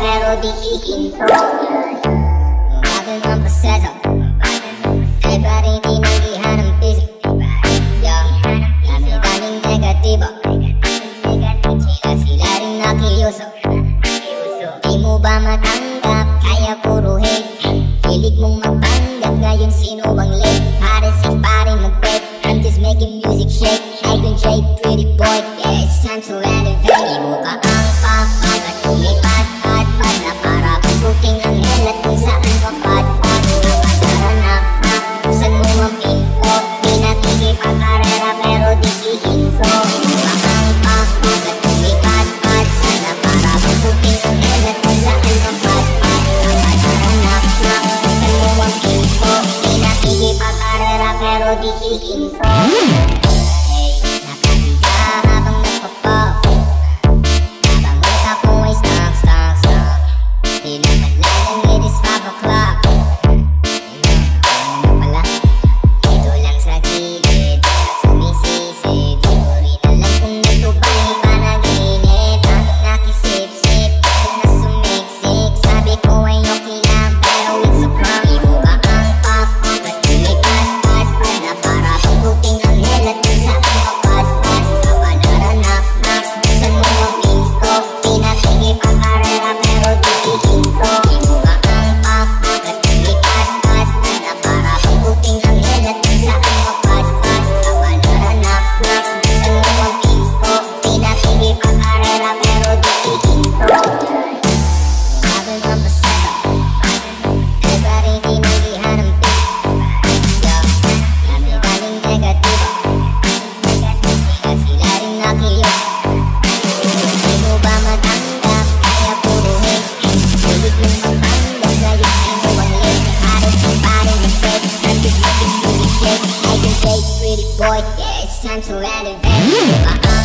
melody in soul Rapping on the sezzle Everybody 니는이 하는 busy 남이 달린 내가 띠버 지라시 라린 나기 요소 이모바마 당 melody is inside. I can say, pretty boy, yeah, it's time to elevate.